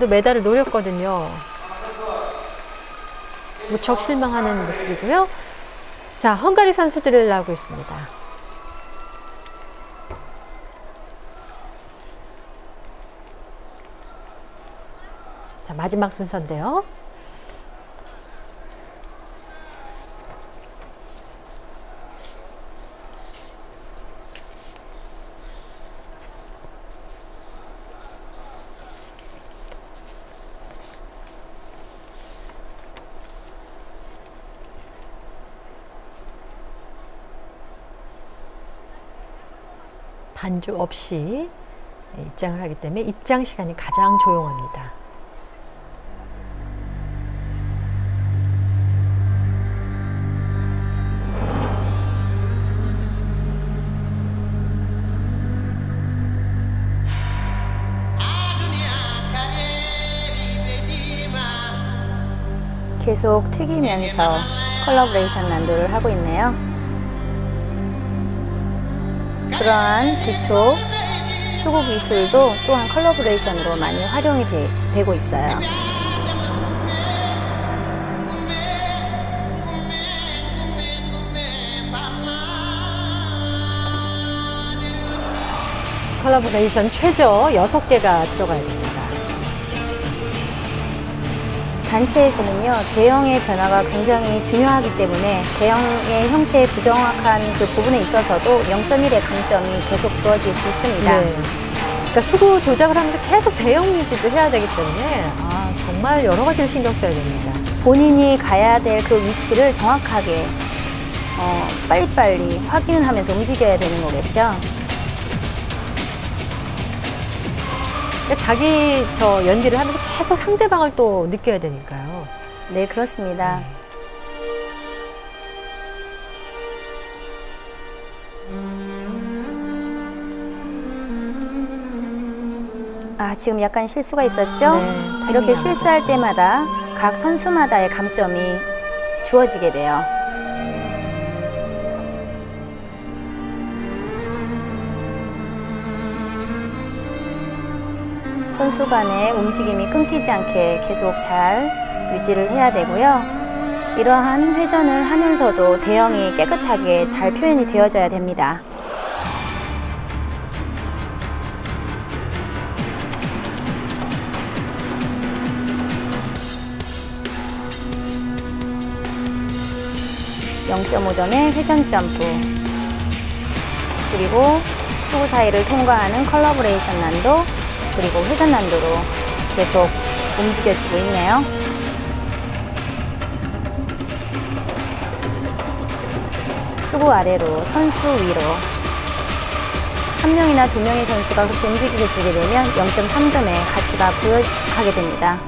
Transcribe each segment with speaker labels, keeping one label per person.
Speaker 1: 또 메달을 노렸거든요. 무척 실망하는 모습이고요. 자, 헝가리 선수들을 나오고 있습니다. 자, 마지막 순서인데요. 반주 없이 입장을 하기 때문에 입장 시간이 가장 조용합니다.
Speaker 2: 계속 튀기면서 컬러브레이션 난도를 하고 있네요. 그러한 기초 수구 기술도 또한 collaboration으로 많이 활용이 되, 고 있어요.
Speaker 1: 컬러브레이션 최저 6개가 들어가야
Speaker 2: 단체에서는요, 대형의 변화가 굉장히 중요하기 때문에 대형의 형태의 부정확한 그 부분에 있어서도 0.1의 강점이 계속 주어질 수 있습니다.
Speaker 1: 네. 그러니까 수구 조작을 하면서 계속 대형 유지도 해야 되기 때문에 아, 정말 여러 가지를 신경 써야 됩니다.
Speaker 2: 본인이 가야 될 그 위치를 정확하게 어, 빨리빨리 확인을 하면서 움직여야 되는 거겠죠.
Speaker 1: 그러니까 자기 저 연기를 하면서 계속 상대방을 또 느껴야 되니까요.
Speaker 2: 네, 그렇습니다. 아, 지금 약간 실수가 있었죠?
Speaker 1: 네,
Speaker 2: 이렇게 실수할 때마다 각 선수마다의 감점이 주어지게 돼요. 선수 간의 움직임이 끊기지 않게 계속 잘 유지를 해야 되고요. 이러한 회전을 하면서도 대형이 깨끗하게 잘 표현이 되어져야 됩니다. (0.5점의) 회전 점프 그리고 수구 사이를 통과하는 컬러브레이션 난도 그리고 회전 난도로 계속 움직여지고 있네요. 수구 아래로 선수 위로 한 명이나 두 명의 선수가 그렇게 움직이게 되면 0.3점의 가치가 부여하게 됩니다.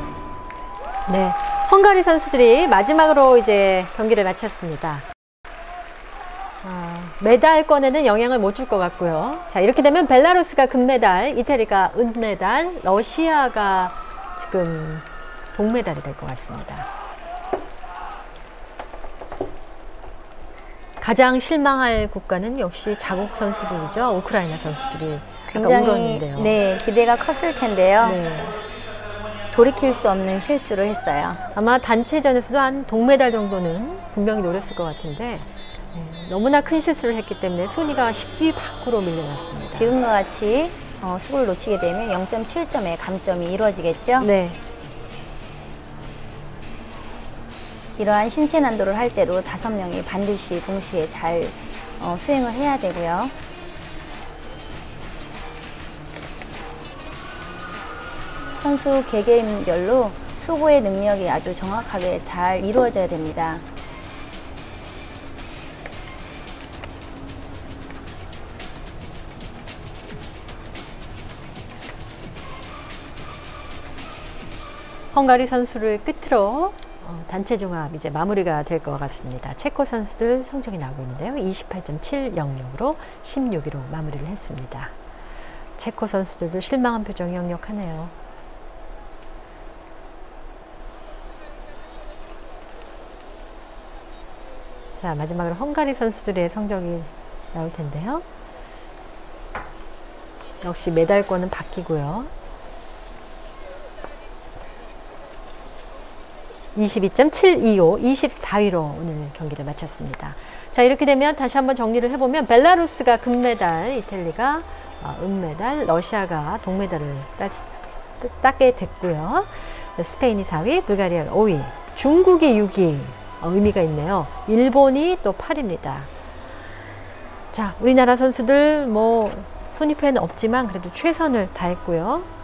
Speaker 1: 네. 헝가리 선수들이 마지막으로 이제 경기를 마쳤습니다. 아, 메달권에는 영향을 못 줄 것 같고요. 자, 이렇게 되면 벨라루스가 금메달, 이태리가 은메달, 러시아가 지금 동메달이 될 것 같습니다. 가장 실망할 국가는 역시 자국 선수들이죠. 우크라이나 선수들이 굉장히 울었는데요.
Speaker 2: 네, 기대가 컸을 텐데요.
Speaker 1: 네.
Speaker 2: 돌이킬 수 없는 실수를 했어요.
Speaker 1: 아마 단체전에서도 한 동메달 정도는 분명히 노렸을 것 같은데 네, 너무나 큰 실수를 했기 때문에 순위가 10위 밖으로 밀려났습니다.
Speaker 2: 지금과 같이 어, 수고를 놓치게 되면 0.7점의 감점이 이루어지겠죠?
Speaker 1: 네.
Speaker 2: 이러한 신체 난도를 할 때도 다섯 명이 반드시 동시에 잘 어, 수행을 해야 되고요. 선수 개개인별로 수고의 능력이 아주 정확하게 잘 이루어져야 됩니다.
Speaker 1: 헝가리 선수를 끝으로 어, 단체 종합 이제 마무리가 될 것 같습니다. 체코 선수들 성적이 나오고 있는데요. 28.700으로 16위로 마무리를 했습니다. 체코 선수들도 실망한 표정이 역력하네요. 자, 마지막으로 헝가리 선수들의 성적이 나올 텐데요. 역시 메달권은 바뀌고요. 22.725, 24위로 오늘 경기를 마쳤습니다. 자, 이렇게 되면 다시 한번 정리를 해보면 벨라루스가 금메달, 이탈리가 어, 은메달, 러시아가 동메달을 따, 따게 됐고요. 스페인이 4위, 불가리아가 5위, 중국이 6위, 어, 의미가 있네요. 일본이 또 8위입니다. 자, 우리나라 선수들 뭐 순위표에는 없지만 그래도 최선을 다했고요.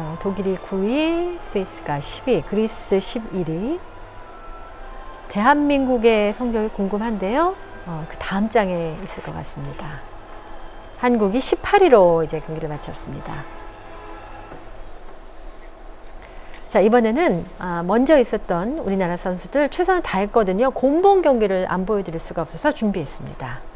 Speaker 1: 어, 독일이 9위, 스위스가 10위, 그리스 11위. 대한민국의 성적이 궁금한데요. 어, 그 다음 장에 있을 것 같습니다. 한국이 18위로 이제 경기를 마쳤습니다. 자, 이번에는 아, 먼저 있었던 우리나라 선수들 최선을 다했거든요. 공봉 경기를 안 보여드릴 수가 없어서 준비했습니다.